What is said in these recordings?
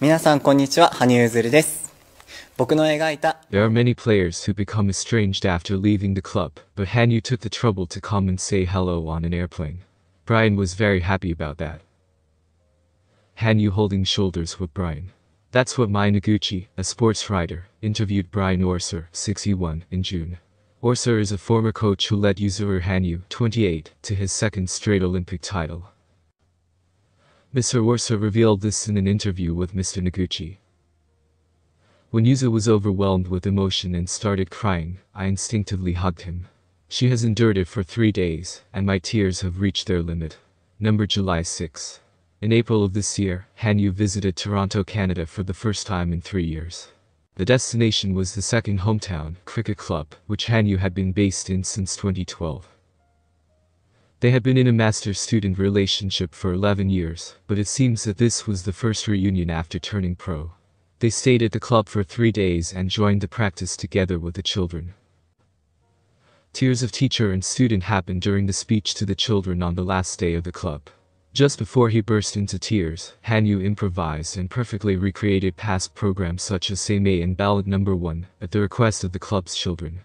皆さんこんにちは、羽生結弦です。僕の描いた There are many players who become estranged after leaving the club, but Hanyu took the trouble to come and say hello on an airplane. Brian was very happy about that. Hanyu holding shoulders with Brian. That's what Mai Noguchi, a sports writer, interviewed Brian Orser, 61, in June. Orser is a former coach who led Yuzuru Hanyu, 28, to his second straight Olympic title. Mr. Orser revealed this in an interview with Mr. Noguchi. When Yuzu was overwhelmed with emotion and started crying, I instinctively hugged him. She has endured it for three days, and my tears have reached their limit. Number July 6. In April of this year, Hanyu visited Toronto, Canada for the first time in three years. The destination was the second hometown cricket club, which Hanyu had been based in since 2012. They had been in a master-student relationship for 11 years, but it seems that this was the first reunion after turning pro. They stayed at the club for three days and joined the practice together with the children. Tears of teacher and student happened during the speech to the children on the last day of the club. Just before he burst into tears, Hanyu improvised and perfectly recreated past programs such as Seimei and Ballad Number 1 at the request of the club's children.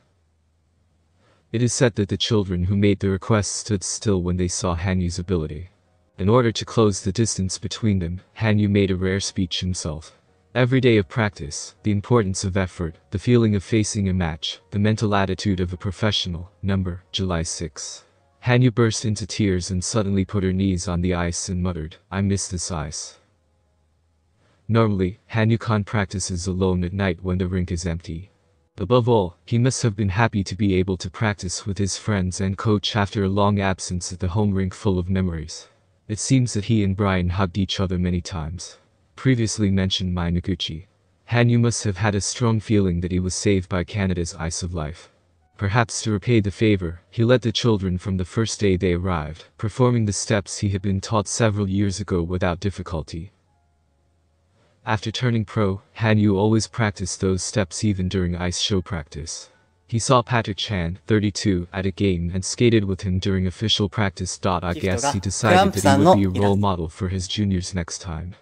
It is said that the children who made the request stood still when they saw Hanyu's ability. In order to close the distance between them, Hanyu made a rare speech himself. Every day of practice, the importance of effort, the feeling of facing a match, the mental attitude of a professional. Number, July 6. Hanyu burst into tears and suddenly put her knees on the ice and muttered, I miss this ice. Normally, Hanyu-kan practices alone at night when the rink is empty. Above all, he must have been happy to be able to practice with his friends and coach after a long absence at the home rink full of memories. It seems that he and Brian hugged each other many times. Previously mentioned Mai Noguchi. Hanyu must have had a strong feeling that he was saved by Canada's Ice of Life. Perhaps to repay the favor, he led the children from the first day they arrived, performing the steps he had been taught several years ago without difficulty. After turning pro, Hanyu always practiced those steps even during ice show practice. He saw Patrick Chan, 32, at a game and skated with him during official practice. I guess he decided that he would be a role model for his juniors next time.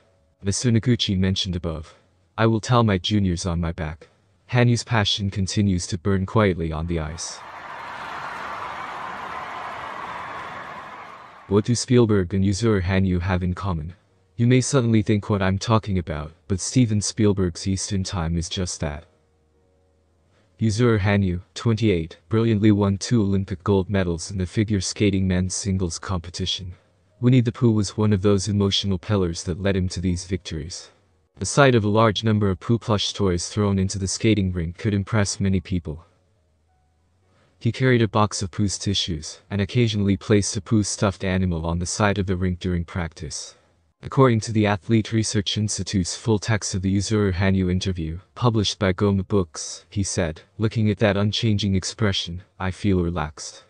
Mr. Noguchi mentioned above. I will tell my juniors on my back. Hanyu's passion continues to burn quietly on the ice. What do Spielberg and Yuzuru Hanyu have in common? You may suddenly think what I'm talking about, but Steven Spielberg's Eastern Time is just that. Yuzuru Hanyu, 28, brilliantly won two Olympic gold medals in the figure skating men's singles competition. Winnie the Pooh was one of those emotional pillars that led him to these victories. The sight of a large number of Pooh plush toys thrown into the skating rink could impress many people. He carried a box of Pooh's tissues, and occasionally placed a Pooh stuffed animal on the side of the rink during practice. According to the Athlete Research Institute's full text of the Yuzuru Hanyu interview, published by Goma Books, he said, looking at that unchanging expression, I feel relaxed.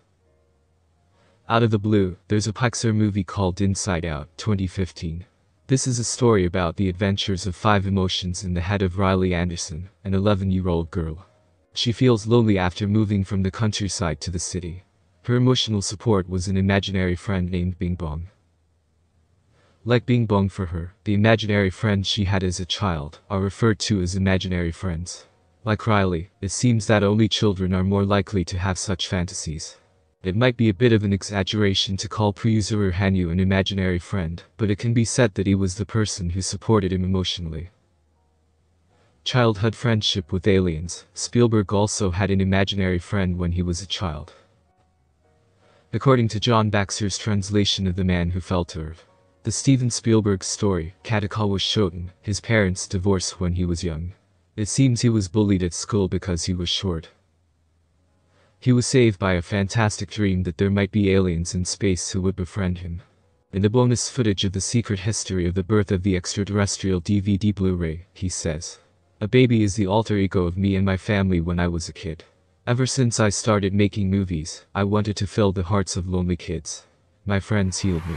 Out of the blue, there's a Pixar movie called Inside Out, 2015. This is a story about the adventures of five emotions in the head of Riley Anderson, an 11-year-old girl. She feels lonely after moving from the countryside to the city. Her emotional support was an imaginary friend named Bing Bong. Like Bing Bong for her, the imaginary friends she had as a child are referred to as imaginary friends. Like Riley, it seems that only children are more likely to have such fantasies. It might be a bit of an exaggeration to call Puyuzuru Hanyu an imaginary friend, but it can be said that he was the person who supported him emotionally. Childhood friendship with aliens, Spielberg also had an imaginary friend when he was a child. According to John Baxter's translation of The Man Who Fell to Earth, the Steven Spielberg story, Kadokawa Shoten, his parents divorced when he was young. It seems he was bullied at school because he was short. He was saved by a fantastic dream that there might be aliens in space who would befriend him. In the bonus footage of the secret history of the birth of the extraterrestrial DVD Blu-ray, he says, A baby is the alter ego of me and my family when I was a kid. Ever since I started making movies, I wanted to fill the hearts of lonely kids. My friends healed me.